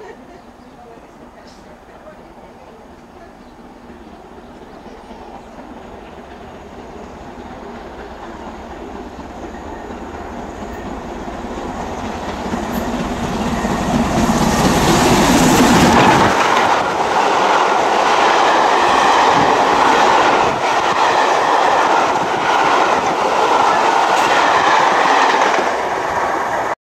Ha ha ha.